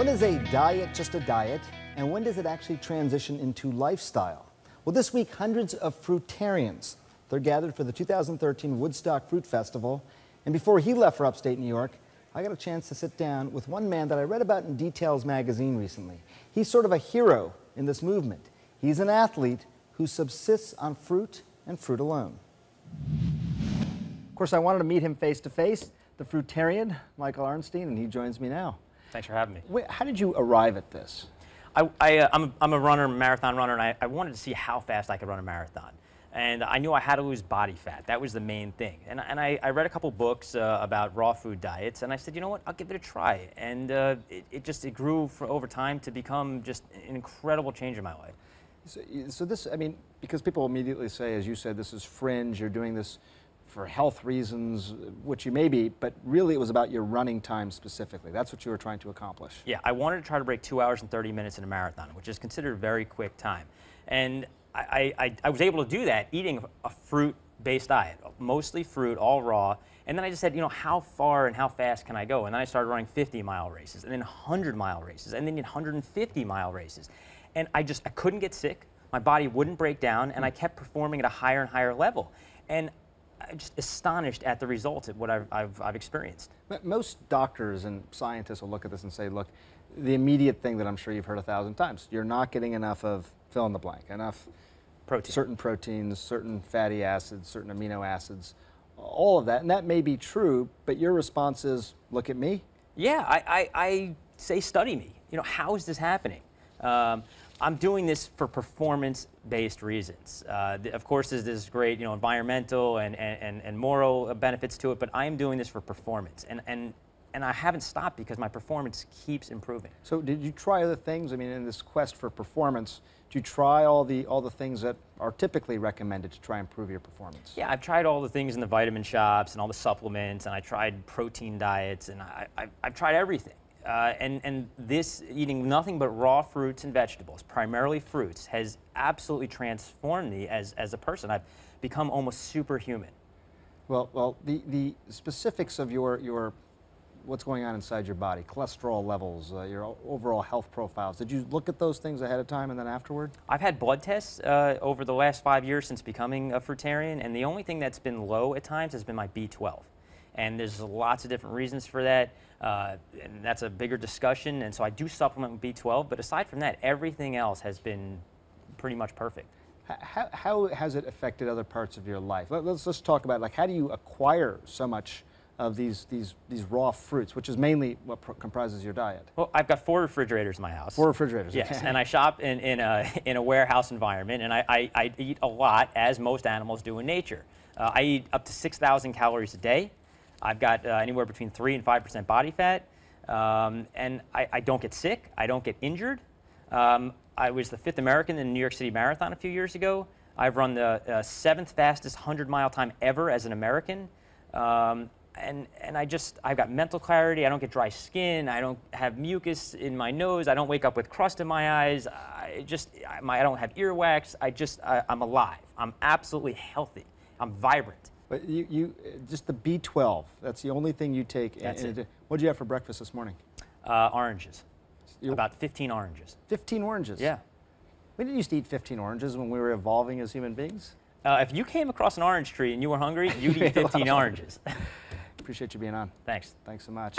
When is a diet just a diet, and when does it actually transition into lifestyle? Well, this week, hundreds of fruitarians, they're gathered for the 2013 Woodstock Fruit Festival, and before he left for upstate New York, I got a chance to sit down with one man that I read about in Details magazine recently. He's sort of a hero in this movement. He's an athlete who subsists on fruit and fruit alone. Of course, I wanted to meet him face to face, the fruitarian, Michael Arnstein, and he joins me now. Thanks for having me. Wait, how did you arrive at this? I, I, uh, I'm, a, I'm a runner, marathon runner, and I, I wanted to see how fast I could run a marathon. And I knew I had to lose body fat. That was the main thing. And, and I, I read a couple books uh, about raw food diets, and I said, you know what, I'll give it a try. And uh, it, it just it grew for over time to become just an incredible change in my life. So, so this, I mean, because people immediately say, as you said, this is fringe, you're doing this for health reasons, which you may be, but really it was about your running time specifically. That's what you were trying to accomplish. Yeah, I wanted to try to break two hours and 30 minutes in a marathon, which is considered a very quick time. And I, I, I was able to do that eating a fruit-based diet, mostly fruit, all raw. And then I just said, you know, how far and how fast can I go? And then I started running 50 mile races, and then 100 mile races, and then 150 mile races. And I just, I couldn't get sick. My body wouldn't break down, and I kept performing at a higher and higher level. And just astonished at the results of what I've, I've, I've, experienced. Most doctors and scientists will look at this and say, look, the immediate thing that I'm sure you've heard a thousand times, you're not getting enough of fill in the blank, enough Protein. certain proteins, certain fatty acids, certain amino acids, all of that. And that may be true, but your response is, look at me. Yeah, I, I, I say study me. You know, how is this happening? Um, I'm doing this for performance-based reasons. Uh, of course, there's this great, you know, environmental and, and, and moral benefits to it, but I am doing this for performance. And, and, and I haven't stopped because my performance keeps improving. So did you try other things? I mean, in this quest for performance, did you try all the, all the things that are typically recommended to try and improve your performance? Yeah, I've tried all the things in the vitamin shops and all the supplements, and I tried protein diets, and I, I, I've tried everything. Uh, and, and this, eating nothing but raw fruits and vegetables, primarily fruits, has absolutely transformed me as, as a person. I've become almost superhuman. Well, well the, the specifics of your, your, what's going on inside your body, cholesterol levels, uh, your overall health profiles, did you look at those things ahead of time and then afterward? I've had blood tests uh, over the last five years since becoming a fruitarian, and the only thing that's been low at times has been my B12 and there's lots of different reasons for that, uh, and that's a bigger discussion. And so I do supplement with B12, but aside from that, everything else has been pretty much perfect. How, how has it affected other parts of your life? Let, us just talk about like how do you acquire so much of these these these raw fruits, which is mainly what comprises your diet. Well, I've got four refrigerators in my house. Four refrigerators. Yes, okay. and I shop in, in a in a warehouse environment, and I, I, I eat a lot, as most animals do in nature. Uh, I eat up to 6,000 calories a day. I've got uh, anywhere between 3 and 5% body fat. Um, and I, I, don't get sick. I don't get injured. Um, I was the fifth American in the New York City Marathon a few years ago. I've run the uh, seventh fastest 100 mile time ever as an American. Um, and, and I just, I've got mental clarity. I don't get dry skin. I don't have mucus in my nose. I don't wake up with crust in my eyes. I just, I, my, I don't have earwax. I just, I, I'm alive. I'm absolutely healthy. I'm vibrant. But you, you just the B12, that's the only thing you take. That's it. What did you have for breakfast this morning? Uh, oranges. you About 15 oranges. 15 oranges? Yeah. We didn't used to eat 15 oranges when we were evolving as human beings. Uh, if you came across an orange tree and you were hungry, you'd eat 15 oranges. Appreciate you being on. Thanks. Thanks so much.